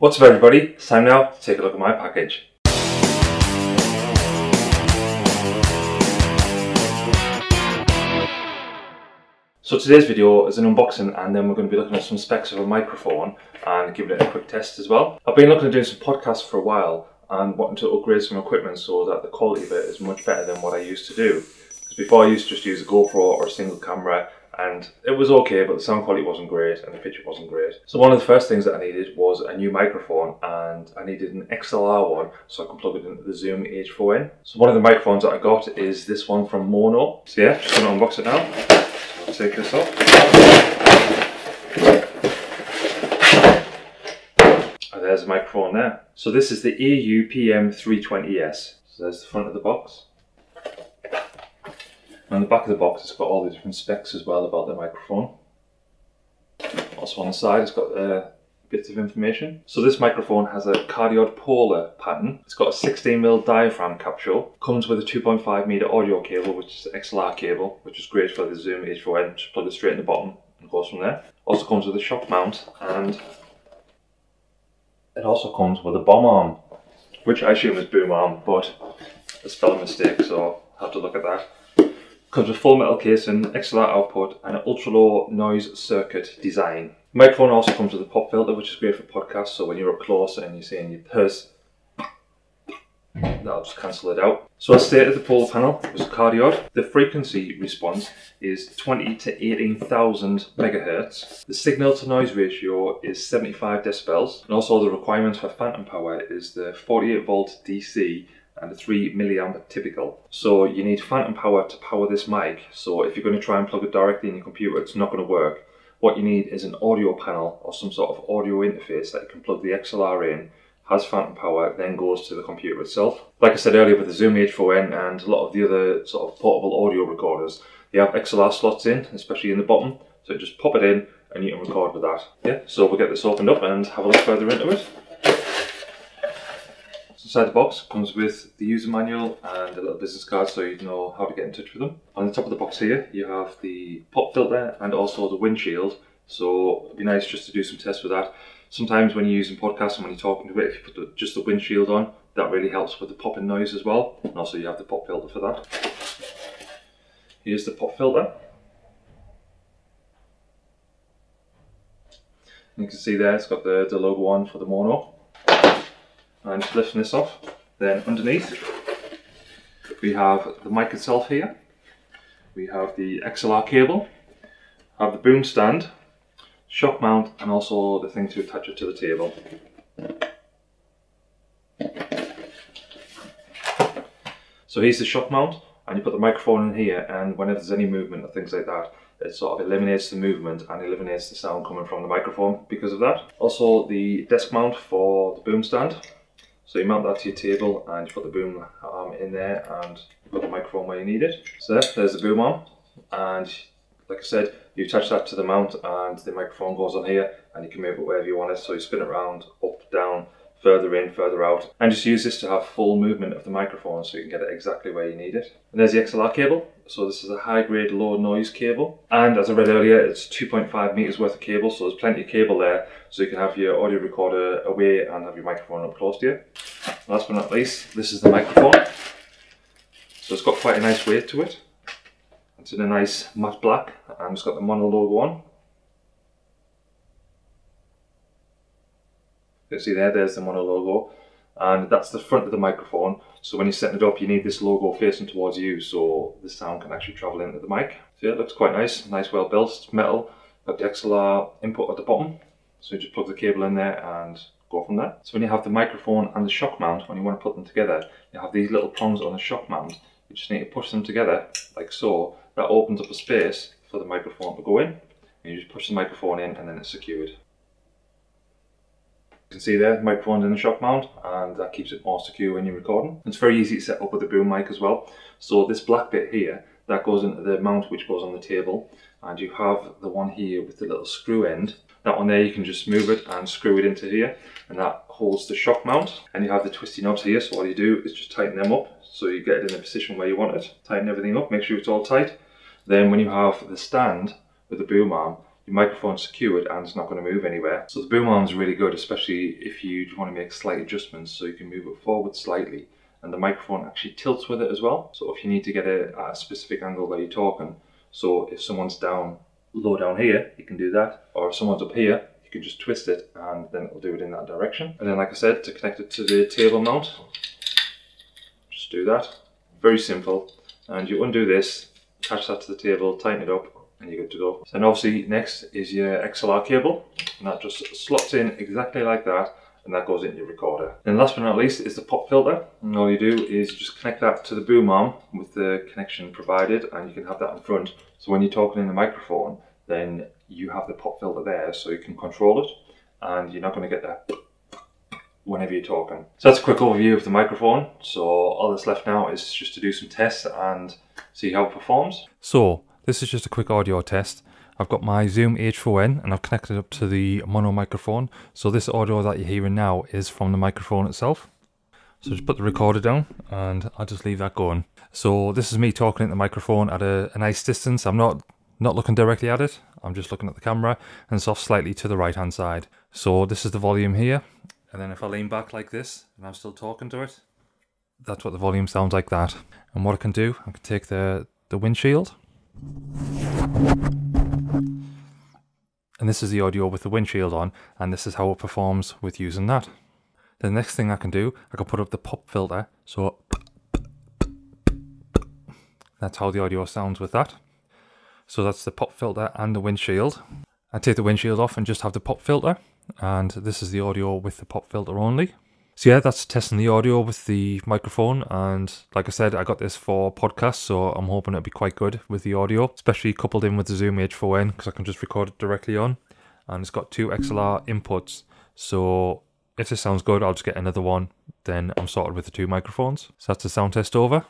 What's up everybody, it's time now to take a look at my package. So today's video is an unboxing and then we're going to be looking at some specs of a microphone and giving it a quick test as well. I've been looking at doing some podcasts for a while and wanting to upgrade some equipment so that the quality of it is much better than what I used to do. Because before I used to just use a GoPro or a single camera and it was okay but the sound quality wasn't great and the picture wasn't great. So one of the first things that I needed was a new microphone and I needed an XLR one so I can plug it into the Zoom H4n. So one of the microphones that I got is this one from Maono. So yeah, just to unbox it now take this off. And there's the microphone there. So this is the AU PM320S. So there's the front of the box. And on the back of the box it's got all the different specs as well about the microphone. Also on the side it's got uh, bits of information. So this microphone has a cardioid polar pattern. It's got a 16mm diaphragm capsule. Comes with a 2.5 meter audio cable, which is an XLR cable, which is great for the Zoom H4n. Just plug it straight in the bottom and goes from there. Also comes with a shock mount and it also comes with a bomb arm, which I assume is boom arm, but a spelling mistake, so I'll have to look at that. Comes with full metal casing, XLR output, and an ultra low noise circuit design. Microphone also comes with a pop filter, which is great for podcasts. So when you're up close and you're saying your purse, that'll just cancel it out. So as stated, the polar pattern was cardioid. The frequency response is 20 to 18,000 megahertz. The signal to noise ratio is 75 decibels. And also the requirements for phantom power is the 48 volt DC and a 3 milliamp typical. So you need phantom power to power this mic. So if you're going to try and plug it directly in your computer, it's not going to work. What you need is an audio panel or some sort of audio interface that you can plug the XLR in, has phantom power, then goes to the computer itself. Like I said earlier with the Zoom H4n and a lot of the other sort of portable audio recorders, they have XLR slots in, especially in the bottom. So just pop it in and you can record with that. Yeah, so we'll get this opened up and have a look further into it. Inside the box comes with the user manual and a little business card so you know how to get in touch with them. On the top of the box here you have the pop filter and also the windshield so it'd be nice just to do some tests with that. Sometimes when you're using podcasts and when you're talking to it, if you put the, just the windshield on, that really helps with the popping noise as well. And also you have the pop filter for that. Here's the pop filter. You can see there it's got the, the logo on for the Maono and just lifting this off. Then underneath we have the mic itself here. We have the XLR cable, have the boom stand, shock mount and also the thing to attach it to the table. So here's the shock mount and you put the microphone in here and whenever there's any movement or things like that it sort of eliminates the movement and eliminates the sound coming from the microphone because of that. Also the desk mount for the boom stand so you mount that to your table and you put the boom arm in there and put the microphone where you need it. So there's the boom arm and like I said, you attach that to the mount and the microphone goes on here and you can move it wherever you want it. So you spin it around, up, down, further in, further out, and just use this to have full movement of the microphone so you can get it exactly where you need it. And there's the XLR cable. So this is a high grade low noise cable. And as I read earlier, it's 2.5 meters worth of cable. So there's plenty of cable there. So you can have your audio recorder away and have your microphone up close to you. Last but not least, this is the microphone. So it's got quite a nice weight to it. It's in a nice matte black and it's got the Maono logo on. You can see there, there's the Maono logo and that's the front of the microphone so when you're setting it up you need this logo facing towards you so the sound can actually travel into the mic. So yeah, it looks quite nice, nice well built, it's metal, got the XLR input at the bottom so you just plug the cable in there and go from there. So when you have the microphone and the shock mount, when you want to put them together, you have these little prongs on the shock mount. You just need to push them together like so. That opens up a space for the microphone to go in. And you just push the microphone in and then it's secured. You can see there, the microphone's in the shock mount and that keeps it more secure when you're recording. It's very easy to set up with the boom mic as well. So this black bit here, that goes into the mount which goes on the table and you have the one here with the little screw end. That one there you can just move it and screw it into here and that holds the shock mount and you have the twisty knobs here so all you do is just tighten them up so you get it in the position where you want it. Tighten everything up, make sure it's all tight. Then when you have the stand with the boom arm your microphone's secured and it's not going to move anywhere. So the boom arm is really good, especially if you want to make slight adjustments so you can move it forward slightly and the microphone actually tilts with it as well. So if you need to get it at a specific angle that you're talking, so if someone's down low down here, you can do that. Or if someone's up here, you can just twist it and then it'll do it in that direction. And then like I said, to connect it to the table mount, just do that. Very simple. And you undo this, attach that to the table, tighten it up, and you're good to go. Then obviously next is your XLR cable. And that just slots in exactly like that and that goes into your recorder. And last but not least is the pop filter. And all you do is just connect that to the boom arm with the connection provided and you can have that in front. So when you're talking in the microphone, then you have the pop filter there so you can control it and you're not going to get that whenever you're talking. So that's a quick overview of the microphone. So all that's left now is just to do some tests and see how it performs. So this is just a quick audio test. I've got my Zoom H4n and I've connected up to the Maono microphone. So this audio that you're hearing now is from the microphone itself. So just put the recorder down and I'll just leave that going. So this is me talking at the microphone at a, a nice distance. I'm not not looking directly at it. I'm just looking at the camera and it's off slightly to the right hand side. So this is the volume here. And then if I lean back like this and I'm still talking to it, that's what the volume sounds like that. And what I can do, I can take the, the windshield and this is the audio with the windshield on, and this is how it performs with using that. The next thing I can do, I can put up the pop filter, so that's how the audio sounds with that. So that's the pop filter and the windshield. I take the windshield off and just have the pop filter, and this is the audio with the pop filter only. So yeah, that's testing the audio with the microphone, and like I said, I got this for podcast, so I'm hoping it'll be quite good with the audio, especially coupled in with the Zoom H4n, because I can just record it directly on, and it's got two XLR inputs, so if this sounds good, I'll just get another one, then I'm sorted with the two microphones. So that's the sound test over.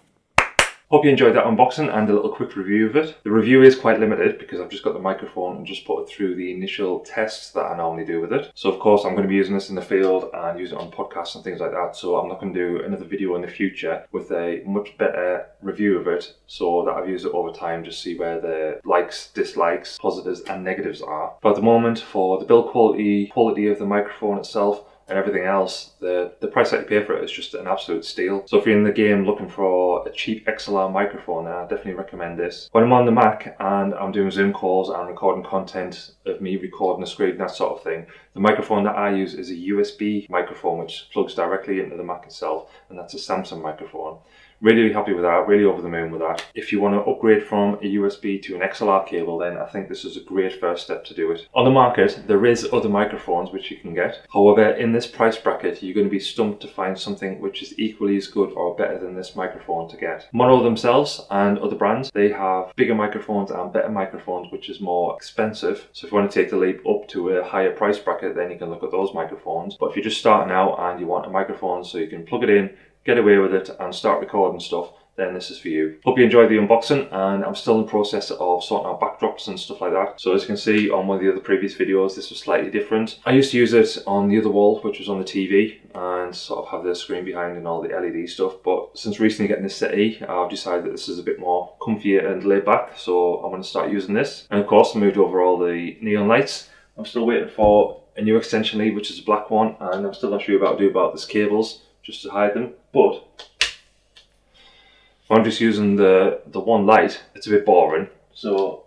Hope you enjoyed that unboxing and a little quick review of it. The review is quite limited because I've just got the microphone and just put it through the initial tests that I normally do with it. So of course I'm going to be using this in the field and use it on podcasts and things like that. So I'm not going to do another video in the future with a much better review of it so that I've used it over time just see where the likes, dislikes, positives and negatives are. But at the moment for the build quality, quality of the microphone itself, and everything else, the, the price that you pay for it is just an absolute steal. So if you're in the game looking for a cheap XLR microphone, I definitely recommend this. When I'm on the Mac and I'm doing Zoom calls and recording content of me recording a screen, that sort of thing, the microphone that I use is a USB microphone which plugs directly into the Mac itself, and that's a Samsung microphone. Really, happy with that, really over the moon with that. If you want to upgrade from a USB to an XLR cable, then I think this is a great first step to do it. On the market, there is other microphones which you can get. However, in this price bracket, you're going to be stumped to find something which is equally as good or better than this microphone to get. Maono themselves and other brands, they have bigger microphones and better microphones, which is more expensive. So if you want to take the leap up to a higher price bracket, then you can look at those microphones. But if you're just starting out and you want a microphone so you can plug it in, get away with it and start recording stuff, then this is for you. Hope you enjoyed the unboxing and I'm still in the process of sorting out backdrops and stuff like that. So as you can see on one of the other previous videos, this was slightly different. I used to use it on the other wall, which was on the TV and sort of have the screen behind and all the LED stuff. But since recently getting this settee, I've decided that this is a bit more comfier and laid back. So I'm going to start using this. And of course, I moved over all the neon lights. I'm still waiting for a new extension lead, which is a black one. And I'm still not sure about do about this cables just to hide them. But I'm just using the, the one light, it's a bit boring. So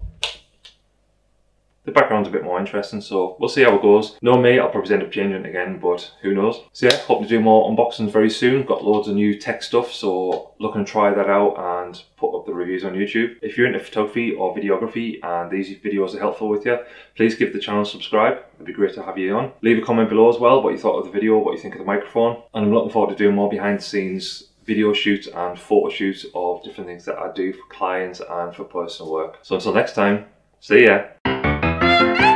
the background's a bit more interesting, so we'll see how it goes. No me, I'll probably end up changing it again, but who knows. So yeah, hope to do more unboxings very soon. Got loads of new tech stuff, so look and try that out and put reviews on YouTube. If you're into photography or videography and these videos are helpful with you, please give the channel a subscribe. It'd be great to have you on. Leave a comment below as well, what you thought of the video, what you think of the microphone. And I'm looking forward to doing more behind the scenes video shoots and photo shoots of different things that I do for clients and for personal work. So until next time, see ya.